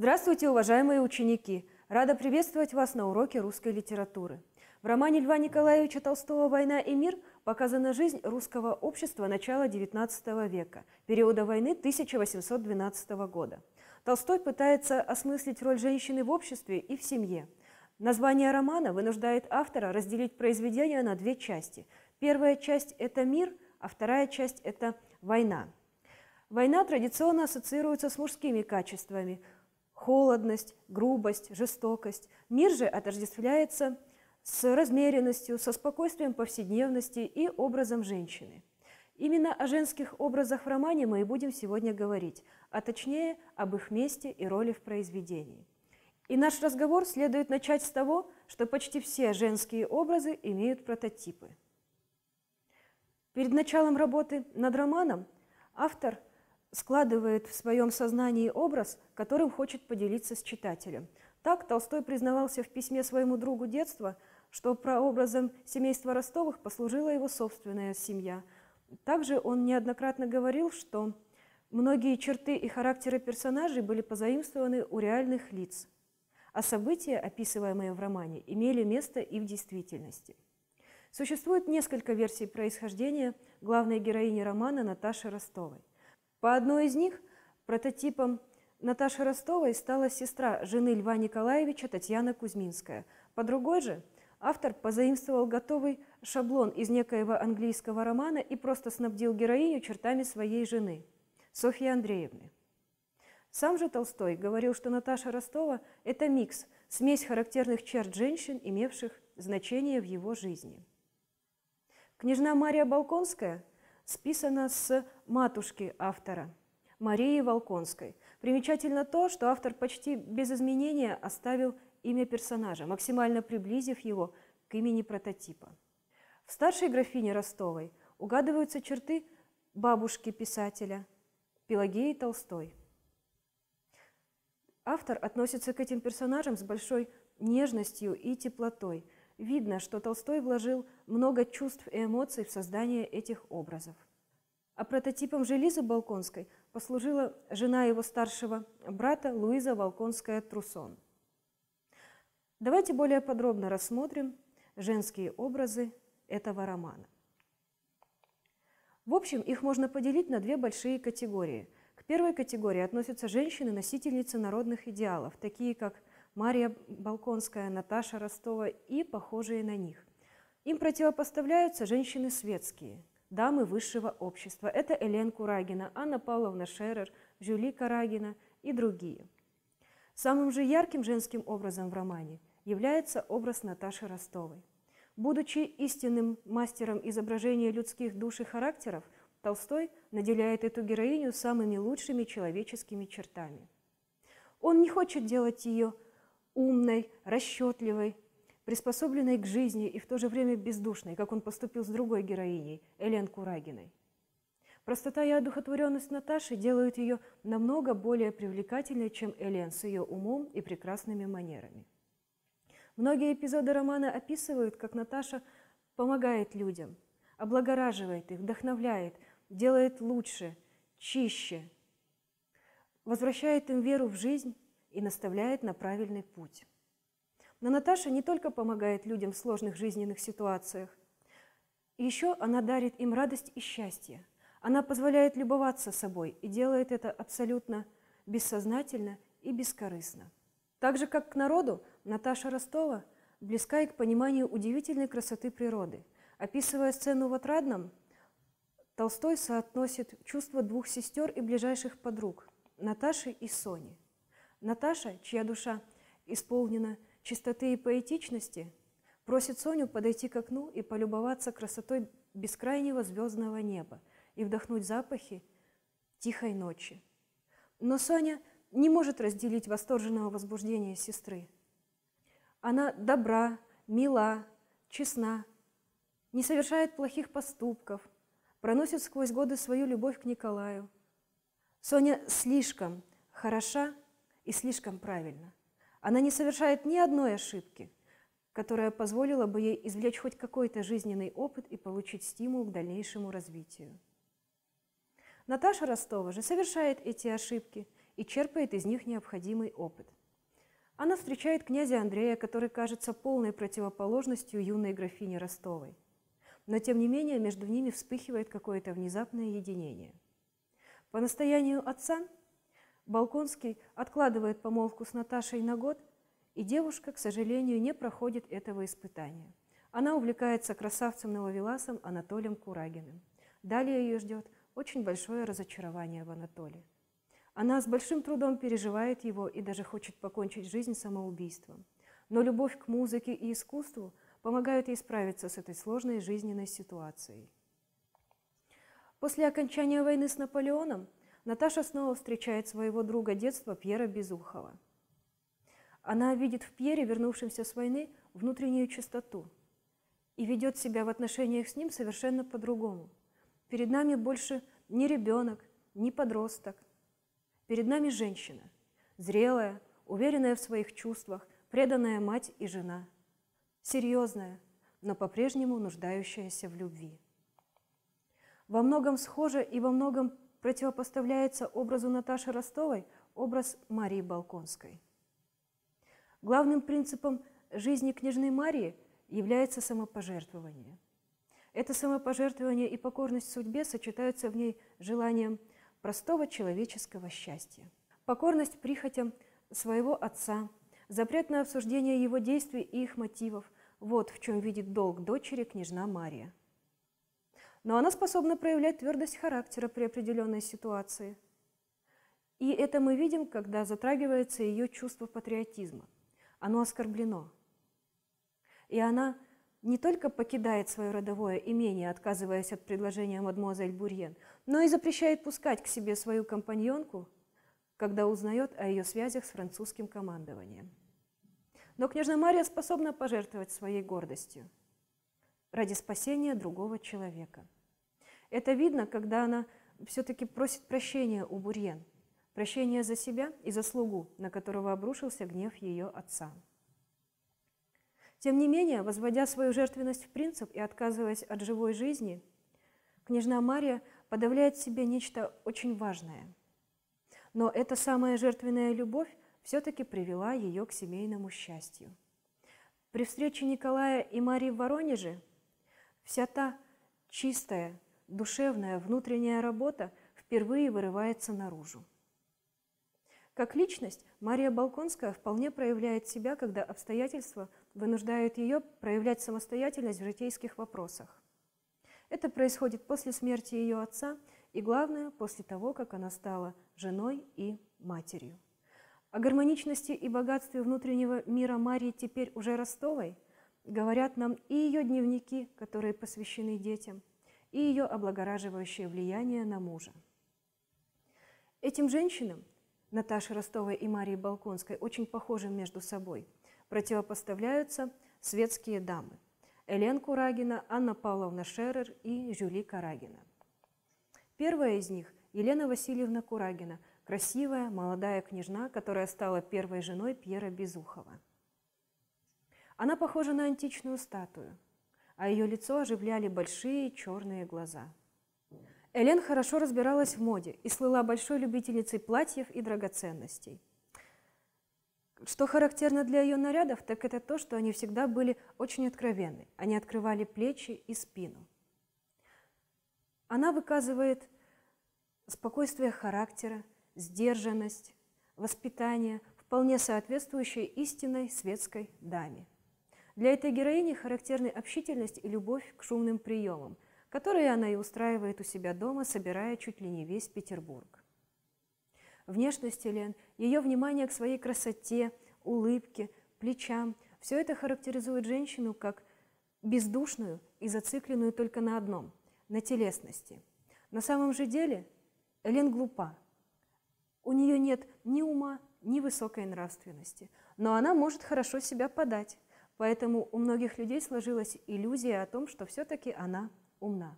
Здравствуйте, уважаемые ученики! Рада приветствовать вас на уроке русской литературы. В романе Льва Николаевича Толстого «Война и мир» показана жизнь русского общества начала XIX века, периода войны 1812 года. Толстой пытается осмыслить роль женщины в обществе и в семье. Название романа вынуждает автора разделить произведение на две части. Первая часть – это мир, а вторая часть – это война. Война традиционно ассоциируется с мужскими качествами – холодность, грубость, жестокость. Мир же отождествляется с размеренностью, со спокойствием повседневности и образом женщины. Именно о женских образах в романе мы и будем сегодня говорить, а точнее об их месте и роли в произведении. И наш разговор следует начать с того, что почти все женские образы имеют прототипы. Перед началом работы над романом автор – складывает в своем сознании образ, которым хочет поделиться с читателем. Так Толстой признавался в письме своему другу детства, что прообразом семейства Ростовых послужила его собственная семья. Также он неоднократно говорил, что многие черты и характеры персонажей были позаимствованы у реальных лиц, а события, описываемые в романе, имели место и в действительности. Существует несколько версий происхождения главной героини романа Наташи Ростовой. По одной из них прототипом Наташи Ростовой стала сестра жены Льва Николаевича Татьяна Кузьминская. По другой же автор позаимствовал готовый шаблон из некоего английского романа и просто снабдил героиню чертами своей жены, Софьи Андреевны. Сам же Толстой говорил, что Наташа Ростова – это микс, смесь характерных черт женщин, имевших значение в его жизни. Княжна Мария Балконская списана с матушки автора, Марии Волконской. Примечательно то, что автор почти без изменения оставил имя персонажа, максимально приблизив его к имени прототипа. В старшей графине Ростовой угадываются черты бабушки писателя Пелагеи Толстой. Автор относится к этим персонажам с большой нежностью и теплотой – Видно, что Толстой вложил много чувств и эмоций в создание этих образов. А прототипом же Лизы Балконской послужила жена его старшего брата Луиза Волконская-Трусон. Давайте более подробно рассмотрим женские образы этого романа. В общем, их можно поделить на две большие категории. К первой категории относятся женщины-носительницы народных идеалов, такие как Мария Балконская, Наташа Ростова и похожие на них. Им противопоставляются женщины светские, дамы высшего общества. Это Элен Курагина, Анна Павловна Шерер, Жюли Карагина и другие. Самым же ярким женским образом в романе является образ Наташи Ростовой. Будучи истинным мастером изображения людских душ и характеров, Толстой наделяет эту героиню самыми лучшими человеческими чертами. Он не хочет делать ее умной, расчетливой, приспособленной к жизни и в то же время бездушной, как он поступил с другой героиней, Элен Курагиной. Простота и одухотворенность Наташи делают ее намного более привлекательной, чем Элен с ее умом и прекрасными манерами. Многие эпизоды романа описывают, как Наташа помогает людям, облагораживает их, вдохновляет, делает лучше, чище, возвращает им веру в жизнь и наставляет на правильный путь. Но Наташа не только помогает людям в сложных жизненных ситуациях, еще она дарит им радость и счастье. Она позволяет любоваться собой и делает это абсолютно бессознательно и бескорыстно. Так же, как к народу, Наташа Ростова близка и к пониманию удивительной красоты природы. Описывая сцену в Отрадном, Толстой соотносит чувства двух сестер и ближайших подруг – Наташи и Сони – Наташа, чья душа исполнена чистоты и поэтичности, просит Соню подойти к окну и полюбоваться красотой бескрайнего звездного неба и вдохнуть запахи тихой ночи. Но Соня не может разделить восторженного возбуждения сестры. Она добра, мила, честна, не совершает плохих поступков, проносит сквозь годы свою любовь к Николаю. Соня слишком хороша и слишком правильно. Она не совершает ни одной ошибки, которая позволила бы ей извлечь хоть какой-то жизненный опыт и получить стимул к дальнейшему развитию. Наташа Ростова же совершает эти ошибки и черпает из них необходимый опыт. Она встречает князя Андрея, который кажется полной противоположностью юной графини Ростовой. Но, тем не менее, между ними вспыхивает какое-то внезапное единение. По настоянию отца Балконский откладывает помолвку с Наташей на год, и девушка, к сожалению, не проходит этого испытания. Она увлекается красавцем на Лавеласом Анатолием Курагиным. Далее ее ждет очень большое разочарование в Анатолии. Она с большим трудом переживает его и даже хочет покончить жизнь самоубийством. Но любовь к музыке и искусству помогают ей справиться с этой сложной жизненной ситуацией. После окончания войны с Наполеоном Наташа снова встречает своего друга детства Пьера Безухова. Она видит в Пьере, вернувшемся с войны, внутреннюю чистоту и ведет себя в отношениях с ним совершенно по-другому. Перед нами больше не ребенок, не подросток. Перед нами женщина, зрелая, уверенная в своих чувствах, преданная мать и жена, серьезная, но по-прежнему нуждающаяся в любви. Во многом схоже и во многом противопоставляется образу Наташи Ростовой образ Марии Балконской. Главным принципом жизни княжны Марии является самопожертвование. Это самопожертвование и покорность судьбе сочетаются в ней желанием простого человеческого счастья. Покорность прихотям своего отца, запрет на обсуждение его действий и их мотивов – вот в чем видит долг дочери княжна Мария – но она способна проявлять твердость характера при определенной ситуации. И это мы видим, когда затрагивается ее чувство патриотизма. Оно оскорблено. И она не только покидает свое родовое имение, отказываясь от предложения мадемуазель Бурьен, но и запрещает пускать к себе свою компаньонку, когда узнает о ее связях с французским командованием. Но княжна Мария способна пожертвовать своей гордостью – ради спасения другого человека. Это видно, когда она все-таки просит прощения у Бурьен, прощения за себя и за слугу, на которого обрушился гнев ее отца. Тем не менее, возводя свою жертвенность в принцип и отказываясь от живой жизни, княжна Мария подавляет в себе нечто очень важное. Но эта самая жертвенная любовь все-таки привела ее к семейному счастью. При встрече Николая и Марии в Воронеже Вся та чистая, душевная, внутренняя работа впервые вырывается наружу. Как личность Мария Балконская вполне проявляет себя, когда обстоятельства вынуждают ее проявлять самостоятельность в житейских вопросах. Это происходит после смерти ее отца и, главное, после того, как она стала женой и матерью. О гармоничности и богатстве внутреннего мира Марии теперь уже Ростовой – говорят нам и ее дневники, которые посвящены детям, и ее облагораживающее влияние на мужа. Этим женщинам, Наташе Ростовой и Марии Балконской, очень похожим между собой, противопоставляются светские дамы – Элен Курагина, Анна Павловна Шерер и Жюли Карагина. Первая из них – Елена Васильевна Курагина, красивая молодая княжна, которая стала первой женой Пьера Безухова – она похожа на античную статую, а ее лицо оживляли большие черные глаза. Элен хорошо разбиралась в моде и слыла большой любительницей платьев и драгоценностей. Что характерно для ее нарядов, так это то, что они всегда были очень откровенны. Они открывали плечи и спину. Она выказывает спокойствие характера, сдержанность, воспитание, вполне соответствующее истинной светской даме. Для этой героини характерны общительность и любовь к шумным приемам, которые она и устраивает у себя дома, собирая чуть ли не весь Петербург. Внешность Элен, ее внимание к своей красоте, улыбке, плечам – все это характеризует женщину как бездушную и зацикленную только на одном – на телесности. На самом же деле Элен глупа. У нее нет ни ума, ни высокой нравственности, но она может хорошо себя подать, Поэтому у многих людей сложилась иллюзия о том, что все-таки она умна.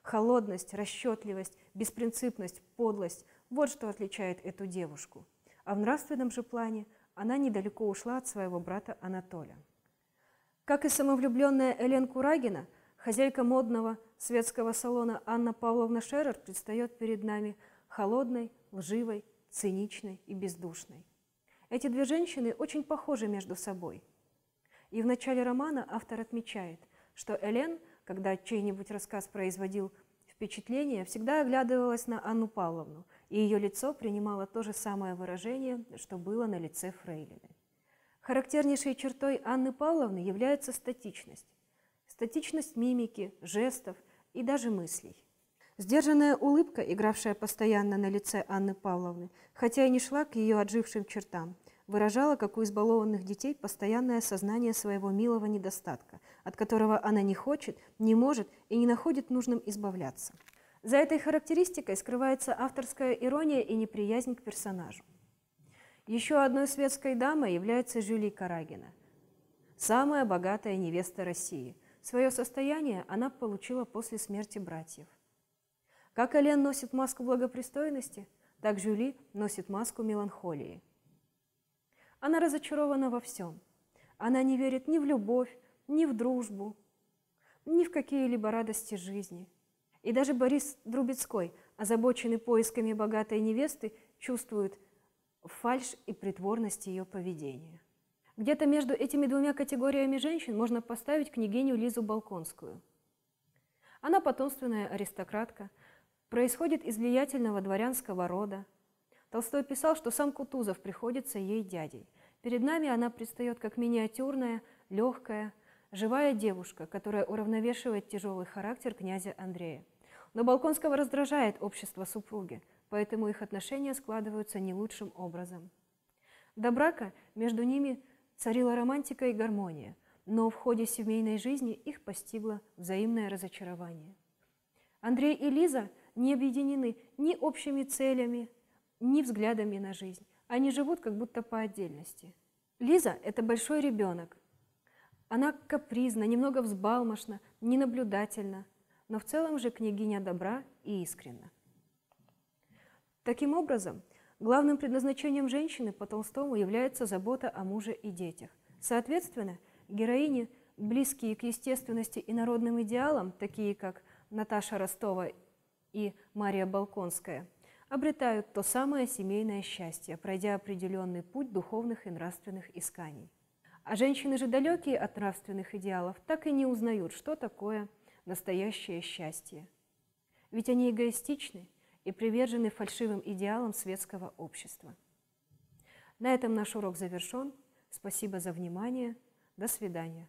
Холодность, расчетливость, беспринципность, подлость – вот что отличает эту девушку. А в нравственном же плане она недалеко ушла от своего брата Анатолия. Как и самовлюбленная Элен Курагина, хозяйка модного светского салона Анна Павловна Шерер предстает перед нами холодной, лживой, циничной и бездушной. Эти две женщины очень похожи между собой. И в начале романа автор отмечает, что Элен, когда чей-нибудь рассказ производил впечатление, всегда оглядывалась на Анну Павловну, и ее лицо принимало то же самое выражение, что было на лице Фрейлины. Характернейшей чертой Анны Павловны является статичность. Статичность мимики, жестов и даже мыслей. Сдержанная улыбка, игравшая постоянно на лице Анны Павловны, хотя и не шла к ее отжившим чертам, выражала, как у избалованных детей, постоянное сознание своего милого недостатка, от которого она не хочет, не может и не находит нужным избавляться. За этой характеристикой скрывается авторская ирония и неприязнь к персонажу. Еще одной светской дамой является Жюли Карагина, самая богатая невеста России. Свое состояние она получила после смерти братьев. Как Элен носит маску благопристойности, так Жюли носит маску меланхолии. Она разочарована во всем. Она не верит ни в любовь, ни в дружбу, ни в какие-либо радости жизни. И даже Борис Друбецкой, озабоченный поисками богатой невесты, чувствует фальшь и притворность ее поведения. Где-то между этими двумя категориями женщин можно поставить княгиню Лизу Балконскую. Она потомственная аристократка, происходит из влиятельного дворянского рода. Толстой писал, что сам Кутузов приходится ей дядей. Перед нами она предстает как миниатюрная, легкая, живая девушка, которая уравновешивает тяжелый характер князя Андрея. Но Балконского раздражает общество супруги – поэтому их отношения складываются не лучшим образом. До брака между ними царила романтика и гармония, но в ходе семейной жизни их постигло взаимное разочарование. Андрей и Лиза не объединены ни общими целями, ни взглядами на жизнь. Они живут как будто по отдельности. Лиза – это большой ребенок. Она капризна, немного взбалмошна, ненаблюдательна, но в целом же княгиня добра и искренна. Таким образом, главным предназначением женщины по Толстому является забота о муже и детях. Соответственно, героини, близкие к естественности и народным идеалам, такие как Наташа Ростова и Мария Балконская, обретают то самое семейное счастье, пройдя определенный путь духовных и нравственных исканий. А женщины же, далекие от нравственных идеалов, так и не узнают, что такое настоящее счастье. Ведь они эгоистичны и привержены фальшивым идеалам светского общества. На этом наш урок завершен. Спасибо за внимание. До свидания.